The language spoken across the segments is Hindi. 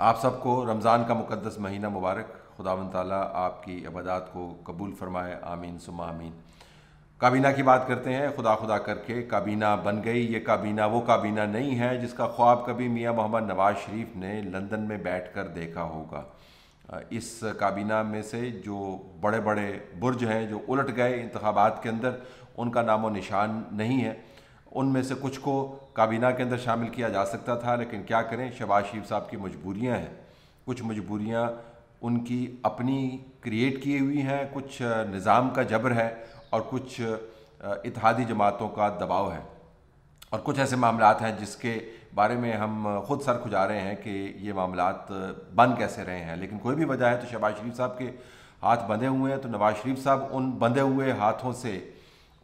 आप सबको रमज़ान का मुक़दस महीना मुबारक। खुदा ताला आपकी इबादत को कबूल फरमाए। आमीन सुमा आमीन। काबीना की बात करते हैं। खुदा खुदा करके काबीना बन गई। ये काबीना वो काबीना नहीं है जिसका ख्वाब कभी मियाँ मोहम्मद नवाज़ शरीफ ने लंदन में बैठ कर देखा होगा। इस काबीना में से जो बड़े बड़े बुर्ज हैं, जो उलट गए इंतबात के अंदर, उनका नामो निशान नहीं है। उनमें से कुछ को काबीना के अंदर शामिल किया जा सकता था, लेकिन क्या करें? शबाज शरीफ साहब की मजबूरियाँ हैं। कुछ मजबूरियाँ उनकी अपनी क्रिएट की हुई हैं, कुछ निज़ाम का जबर है और कुछ इतिहादी जमातों का दबाव है। और कुछ ऐसे मामला हैं जिसके बारे में हम ख़ुद सर खुजा रहे हैं कि ये मामला बन कैसे रहे हैं। लेकिन कोई भी वजह है तो शहबाज शरीफ साहब के हाथ बंधे हुए हैं तो नवाज़ शरीफ साहब उन बंधे हुए हाथों से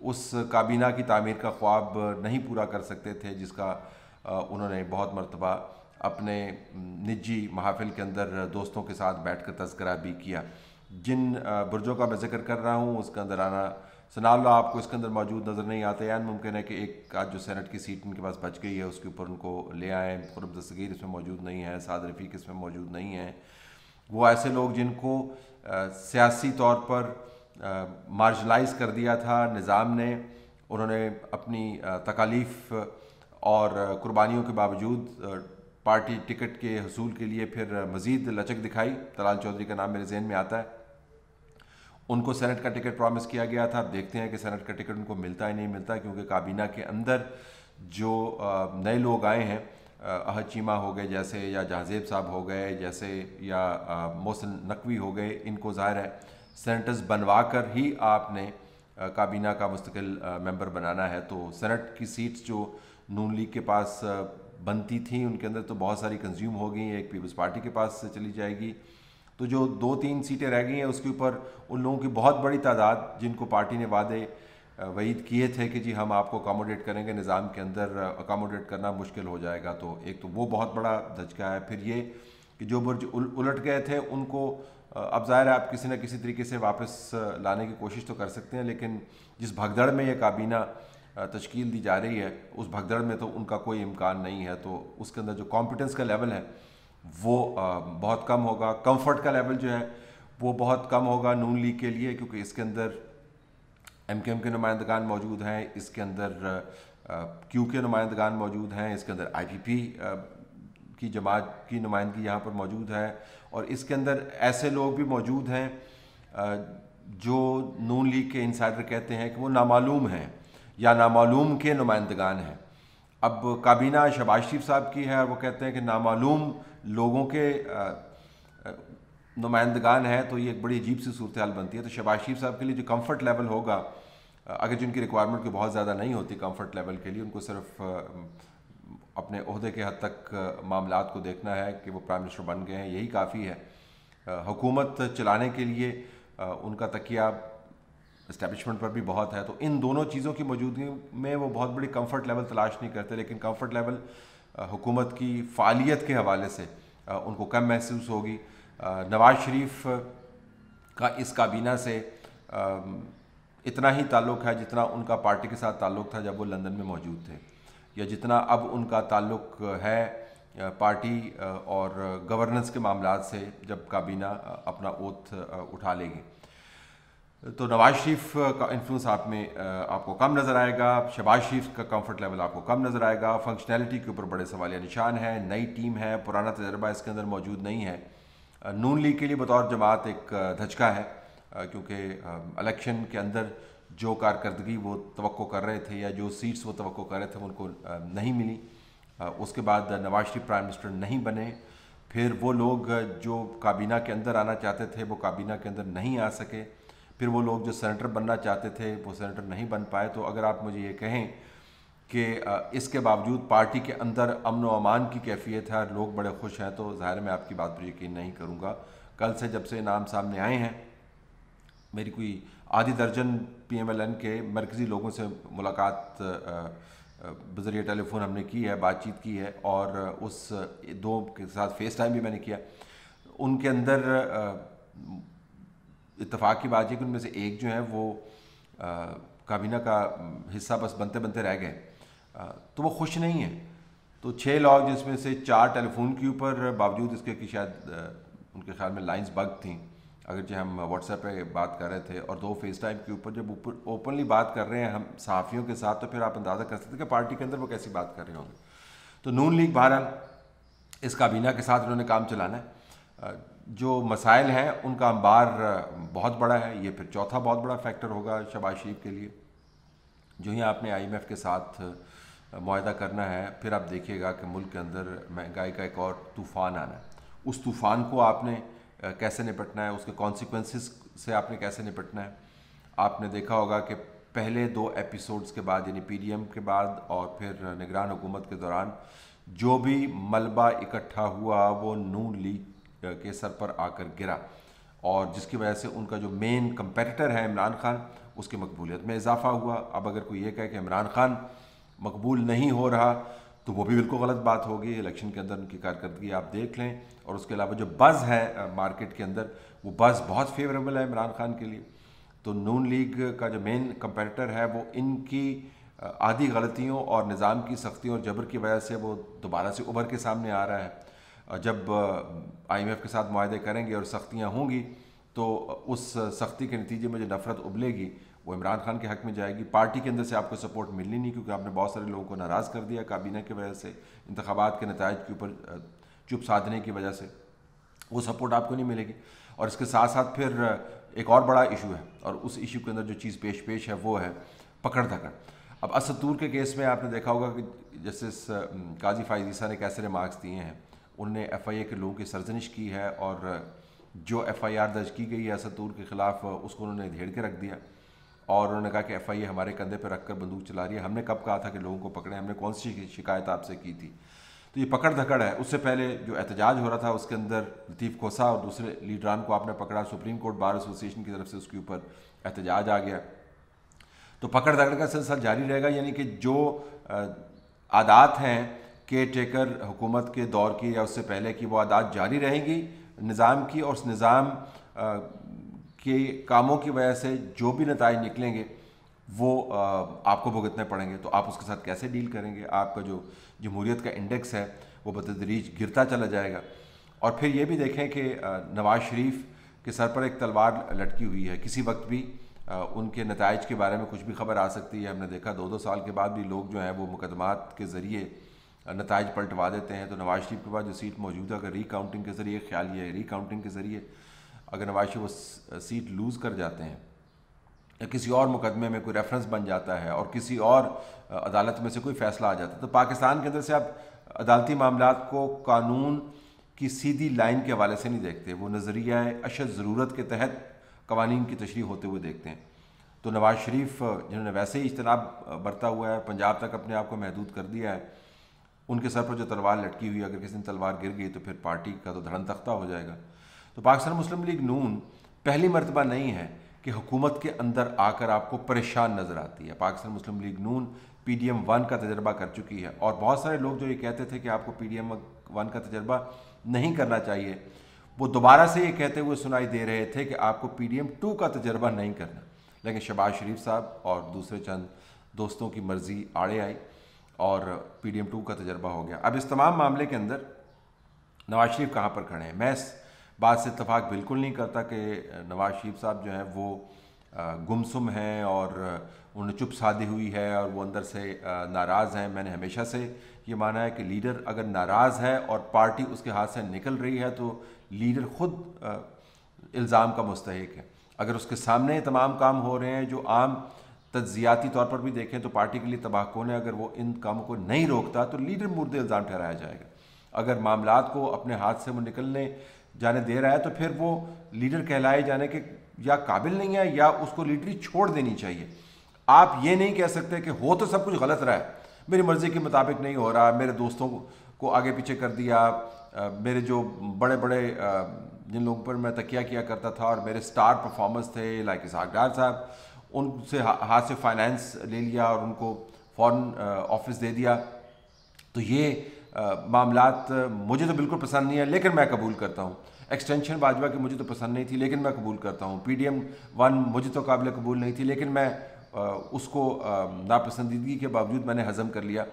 उस काबीना की तामीर का ख्वाब नहीं पूरा कर सकते थे, जिसका उन्होंने बहुत मरतबा अपने निजी महाफिल के अंदर दोस्तों के साथ बैठ कर तस्करा भी किया। जिन बुरजों का मैं ज़िक्र कर रहा हूँ, उसके अंदर आना सनाल्ला आपको इसके अंदर मौजूद नज़र नहीं आते। यान मुमकिन है कि एक आज जो सेनेट की सीट उनके पास बच गई है, उसके ऊपर उनको ले आएँ। खुरब दस्तगीर इसमें मौजूद नहीं है, साद रफ़ीक इसमें मौजूद नहीं है। वो ऐसे लोग जिनको सियासी तौर पर मार्जलाइज कर दिया था निज़ाम ने। उन्होंने अपनी तकालीफ और कुर्बानियों के बावजूद पार्टी टिकट के हसूल के लिए फिर मज़ीद लचक दिखाई। तलाल चौधरी का नाम मेरे जहन में आता है। उनको सेनेट का टिकट प्रॉमिस किया गया था। अब देखते हैं कि सेनेट का टिकट उनको मिलता ही, नहीं मिलता, क्योंकि काबीना के अंदर जो नए लोग आए हैं अहद चीमा हो गए जैसे या जहाजेब साहब हो गए जैसे या मोहसिन नकवी हो गए, इनको ज़ाहिर है सेनेटर्स बनवा कर ही आपने काबीना का मुस्तकिल मेंबर बनाना है। तो सेनेट की सीट्स जो नून लीग के पास बनती थी, उनके अंदर तो बहुत सारी कंज्यूम हो गई। एक पीपल्स पार्टी के पास से चली जाएगी। तो जो दो तीन सीटें रह गई हैं, उसके ऊपर उन लोगों की बहुत बड़ी तादाद, जिनको पार्टी ने वादे वईद किए थे कि जी हम आपको अकामोडेट करेंगे, निज़ाम के अंदर अकामोडेट करना मुश्किल हो जाएगा। तो एक तो वो बहुत बड़ा धचका है। फिर ये कि जो बुर्ज उलट गए थे, उनको अब ज़ाहिर है आप किसी न किसी तरीके से वापस लाने की कोशिश तो कर सकते हैं, लेकिन जिस भगदड़ में ये काबीना तश्कील दी जा रही है, उस भगदड़ में तो उनका कोई इम्कान नहीं है। तो उसके अंदर जो कॉम्पिटेंस का लेवल है, वो बहुत कम होगा। कंफर्ट का लेवल जो है, वो बहुत कम होगा नून लीग के लिए, क्योंकि इसके अंदर एम के एम के नुमाइंदगान मौजूद हैं, इसके अंदर क्यू के नुमाइंदगान मौजूद हैं, इसके अंदर आई पी पी की जमात की नुमाइंदगी यहाँ पर मौजूद है और इसके अंदर ऐसे लोग भी मौजूद हैं जो नून लीग के इंसाइडर कहते हैं कि वो नामालूम हैं या नामालूम के नुमाइंदगान हैं। अब काबीना शबाज शरीफ साहब की है और वो कहते हैं कि नामालूम लोगों के नुमाइंदगान है तो ये एक बड़ी अजीब सी सूरत हाल बनती है। तो शबाज शरीफ साहब के लिए जो कंफर्ट लेवल होगा अगर जिनकी रिक्वायरमेंट की बहुत ज़्यादा नहीं होती कंफर्ट लेवल के लिए, उनको सिर्फ़ अपने अहदे के हद तक मामला को देखना है कि वो प्राइम मिनिस्टर बन गए हैं, यही काफ़ी है। हुकूमत चलाने के लिए उनका तकिया इस्टेबलिशमेंट पर भी बहुत है तो इन दोनों चीज़ों की मौजूदगी में वो बहुत बड़ी कंफर्ट लेवल तलाश नहीं करते, लेकिन कंफर्ट लेवल हुकूमत की फ़ालियत के हवाले से उनको कम महसूस होगी। नवाज़ शरीफ का इस काबीना से इतना ही ताल्लुक़ है जितना उनका पार्टी के साथ ताल्लुक़ था जब वो लंदन में मौजूद थे। या जितना अब उनका ताल्लुक है पार्टी और गवर्नेंस के मामला से जब काबीना अपना ओथ उठा लेगी। तो नवाज़ शरीफ का इन्फ्लुएंस आप में आपको कम नज़र आएगा। शबाज शरीफ का कंफर्ट लेवल आपको कम नज़र आएगा। फंक्शनैलिटी के ऊपर बड़े सवाल निशान है। नई टीम है। पुराना तजर्बा इसके अंदर मौजूद नहीं है। नून लीग के लिए बतौर जमात एक धचका है। क्योंकि इलेक्शन के अंदर जो कारकर्दगी वो तो कर रहे थे या जो सीट्स वो तो कर रहे थे उनको नहीं मिली। उसके बाद नवाज़ शरीफ प्राइम मिनिस्टर नहीं बने। फिर वो लोग जो काबीना के अंदर आना चाहते थे, वो काबीना के अंदर नहीं आ सके। फिर वो लोग जो सेनेटर बनना चाहते थे, वो सेनेटर नहीं बन पाए। तो अगर आप मुझे ये कहें कि इसके बावजूद पार्टी के अंदर अमन व अमान की कैफियत है, लोग बड़े खुश हैं तो ज़ाहिर मैं आपकी बात पर यकीन नहीं करूँगा। कल से जब से नाम सामने आए हैं मेरी कोई आधी दर्जन पी एम एल एन के मरकज़ी लोगों से मुलाकात बजरिए टेलीफोन हमने की है, बातचीत की है और उस दो के साथ फेस टाइम भी मैंने किया। उनके अंदर इतफ़ाक़ की बात है कि उनमें से एक जो है वो काबीना का हिस्सा बस बनते बनते रह गए। तो वो खुश नहीं है। तो छः लॉग जिसमें से चार टेलीफोन के ऊपर बावजूद इसके कि शायद उनके ख्याल में लाइंस बग थी। अगर जो हम व्हाट्सएप पे बात कर रहे थे और दो फेस टाइम के ऊपर जब ऊपर ओपनली बात कर रहे हैं हम सहाफ़ियों के साथ तो फिर आप अंदाज़ा कर सकते कि पार्टी के अंदर वो कैसी बात कर रहे होंगे। तो नून लीग बहरहाल इस काबीना के साथ उन्होंने काम चलाना है। जो मसाइल हैं, उनका अंबार बहुत बड़ा है, ये फिर चौथा बहुत बड़ा फैक्टर होगा शबाज शरीफ के लिए। जो ही आपने आईएमएफ के साथ माहा करना है, फिर आप देखिएगा कि मुल्क के अंदर महँगाई का एक और तूफ़ान आना है। उस तूफ़ान को आपने कैसे निपटना है, उसके कॉन्सिक्वेंसेस से आपने कैसे निपटना है। आपने देखा होगा कि पहले दो एपिसोड्स के बाद, यानी पीडीएम के बाद और फिर निगरान हुकूमत के दौरान, जो भी मलबा इकट्ठा हुआ, वो नून लीग के सर पर आकर गिरा। और जिसकी वजह से उनका जो मेन कंपेटिटर है इमरान खान, उसकी मकबूलियत में इजाफा हुआ। अब अगर कोई ये कहे कि इमरान खान मकबूल नहीं हो रहा तो वो भी बिल्कुल गलत बात होगी, इलेक्शन के अंदर उनकी कारकर्दगी आप देख लें। और उसके अलावा जो बज़ है मार्केट के अंदर, वो बज़ बहुत फेवरेबल है इमरान खान के लिए। तो नून लीग का जो मेन कंपेटिटर है, वो इनकी आधी गलतियों और निज़ाम की सख्तियों और जबर की वजह से वो दोबारा से उभर के सामने आ रहा है। जब आईएमएफ के साथ माहे करेंगे और सख्तियाँ होंगी तो उस सख्ती के नतीजे में जो नफ़रत उबलेगी वो इमरान खान के हक में जाएगी। पार्टी के अंदर से आपको सपोर्ट मिलनी नहीं, क्योंकि आपने बहुत सारे लोगों को नाराज़ कर दिया काबीना की वजह से इंतबात के नतज के ऊपर चुप साधने की वजह से। वो सपोर्ट आपको नहीं मिलेगी। और इसके साथ साथ फिर एक और बड़ा इशू है, और उस इशू के अंदर जो चीज़ पेश पेश है वो है पकड़ धकड़ अब असदूर के केस में आपने देखा होगा कि जस्टिस काजी फाइजीसा ने कैसे रिमार्क्स दिए हैं। उन्होंने एफ़ आई ए के लोगों की सरजनिश की है और जो एफ़ आई आर दर्ज की गई है असदूर के ख़िलाफ़, उसको उन्होंने धेड़ के रख दिया। और उन्होंने कहा कि एफ़ आई ए हमारे कंधे पर रखकर बंदूक चला रही है। हमने कब कहा था कि लोगों को पकड़े? हमने कौन सी शिकायत आपसे की थी? तो ये पकड़ धकड़ है। उससे पहले जो एहतजाज हो रहा था, उसके अंदर लतीफ़ खोसा और दूसरे लीडरान को आपने पकड़ा। सुप्रीम कोर्ट बार एसोसिएशन की तरफ़ से उसके ऊपर एहतजाज आ गया। तो पकड़ धकड़ का सिलसिला जारी रहेगा, यानी कि जो आदात हैं के टेकर हुकूमत के दौर की या उससे पहले की, वो आदात जारी रहेंगी। निज़ाम की और उस निज़ाम के कामों की वजह से जो भी नतज निकलेंगे, वो आपको भुगतने पड़ेंगे। तो आप उसके साथ कैसे डील करेंगे? आपका जो जमहूरीत का इंडेक्स है, वो बतदरीज गिरता चला जाएगा। और फिर ये भी देखें कि नवाज़ शरीफ के सर पर एक तलवार लटकी हुई है। किसी वक्त भी उनके नतज के बारे में कुछ भी खबर आ सकती है। हमने देखा दो दो साल के बाद भी लोग जो हैं, वो मुकदमात के ज़रिए नतज पलटवा देते हैं। तो नवाज़ शरीफ के पास जो सीट मौजूद है, अगर रिकाउंटिंग के ज़रिए, ख्याल ये है रिकाउंटिंग के ज़रिए अगर नवाज़ शरीफ वो सीट लूज़ कर जाते हैं, या किसी और मुकदमे में कोई रेफरेंस बन जाता है और किसी और अदालत में से कोई फ़ैसला आ जाता है तो पाकिस्तान के अंदर से आप अदालती मामला को कानून की सीधी लाइन के हवाले से नहीं देखते, वो नज़रिया अशद ज़रूरत के तहत कवानीन की तशरी होते हुए देखते हैं। तो नवाज़ शरीफ जिन्होंने वैसे ही इजतनाब बरता हुआ है, पंजाब तक अपने आप को महदूद कर दिया है, उनके सर पर जो तलवार लटकी हुई अगर किसी दिन तलवार गिर गई तो फिर पार्टी का तो धड़न तख्ता हो जाएगा। तो पाकिस्तान मुस्लिम लीग नून पहली मरतबा नहीं है कि हुकूमत के अंदर आकर आपको परेशान नज़र आती है। Pakistan Muslim League Noon P D M one का तजर्बा कर चुकी है और बहुत सारे लोग जो ये कहते थे कि आपको पी डी एम वन का तजर्बा नहीं करना चाहिए, वो दोबारा से ये कहते हुए सुनाई दे रहे थे कि आपको पी डी एम टू का तजर्बा नहीं करना। लेकिन शबाज शरीफ साहब और दूसरे चंद दोस्तों की मर्ज़ी आड़े आई और पी डी एम टू का तजर्बा हो गया। अब इस तमाम मामले के अंदर नवाज़ शरीफ कहाँ पर खड़े हैं? मैं बात से इतफाक़ बिल्कुल नहीं करता कि नवाज़ शरीफ साहब जो हैं वो गुमसुम हैं और उन्हें चुप साधी हुई है और वो अंदर से नाराज़ हैं। मैंने हमेशा से ये माना है कि लीडर अगर नाराज़ है और पार्टी उसके हाथ से निकल रही है तो लीडर ख़ुद इल्ज़ाम का मुस्तक है। अगर उसके सामने तमाम काम हो रहे हैं जो आम तजियाती तौर पर भी देखें तो पार्टी के लिए तबाह कौन है? अगर वो इन कामों को नहीं रोकता तो लीडर मुर्द इल्ज़ाम ठहराया जाएगा। अगर मामला को अपने हाथ से वो निकलने जाने दे रहा है तो फिर वो लीडर कहलाए जाने के या काबिल नहीं है या उसको लीडरी छोड़ देनी चाहिए। आप ये नहीं कह सकते कि हो तो सब कुछ गलत रहा है। मेरी मर्ज़ी के मुताबिक नहीं हो रहा, मेरे दोस्तों को आगे पीछे कर दिया मेरे जो बड़े बड़े जिन लोगों पर मैं तकिया किया करता था और मेरे स्टार परफॉर्मर्स थे, लाइक इसहाकडार साहब, उनसे हाथ से फाइनेंस ले लिया और उनको फ़ौरन ऑफ़िस दे दिया। तो ये मामलात मुझे तो बिल्कुल पसंद नहीं है, लेकिन मैं कबूल करता हूँ। एक्सटेंशन बाजवा की मुझे तो पसंद नहीं थी, लेकिन मैं कबूल करता हूँ। पी डी एम वन मुझे तो काबिल कबूल नहीं थी, लेकिन मैं उसको नापसंदीदगी के बावजूद मैंने हज़म कर लिया।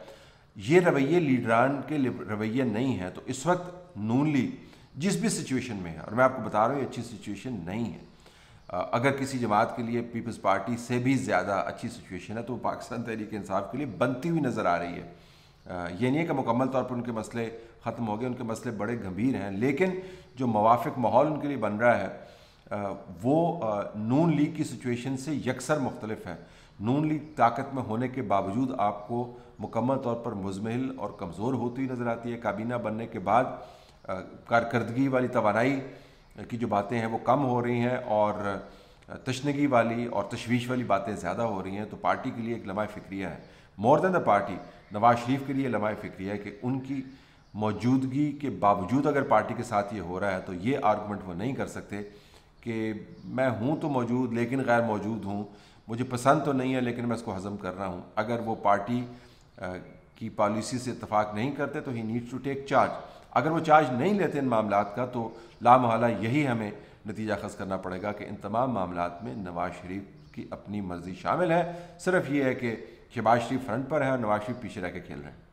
ये रवैये लीडरान के रवैये नहीं हैं तो इस वक्त नून लीग जिस भी सिचुएशन में है, और मैं आपको बता रहा हूँ, ये अच्छी सिचुएशन नहीं है। अगर किसी जमात के लिए पीपल्स पार्टी से भी ज़्यादा अच्छी सिचुएशन है तो पाकिस्तान तहरीक इंसाफ के लिए बनती हुई नज़र आ रही है। ये नहीं है कि मुकम्मल तौर पर उनके मसले ख़त्म हो गए, उनके मसले बड़े गंभीर हैं, लेकिन जो मवाफिक माहौल उनके लिए बन रहा है वो नून लीग की सिचुएशन से यकसर मुख्तलिफ़ है। नून लीग ताकत में होने के बावजूद आपको मुकम्मल तौर पर मुजमहिल और कमज़ोर होती हुई नज़र आती है। काबीना बनने के बाद कारकर्दगी वाली तोानाई की जो बातें हैं वो कम हो रही हैं और तशनगी वाली और तशवीश वाली बातें ज़्यादा हो रही हैं। तो पार्टी के लिए एक लम्हा फ़िक्रिया है। More than the party Nawaz Sharif के लिए लम्हा फ़िक्री है कि उनकी मौजूदगी के बावजूद अगर पार्टी के साथ ये हो रहा है तो ये आर्गूमेंट वो नहीं कर सकते कि मैं हूँ तो मौजूद, लेकिन गैर मौजूद हूँ। मुझे पसंद तो नहीं है, लेकिन मैं इसको हज़म कर रहा हूँ। अगर वो पार्टी की पॉलिसी से इतफाक़ नहीं करते तो he needs to take charge अगर वो चार्ज नहीं लेते इन मामला का तो लामहला यही हमें नतीजा खस करना पड़ेगा कि इन तमाम मामला में नवाज़ शरीफ की अपनी मर्ज़ी शामिल है। सिर्फ़ ये है कि शहबाज शरीफ फ्रंट पर है और नवाज़ शरीफ पीछे रह के खेल रहे हैं।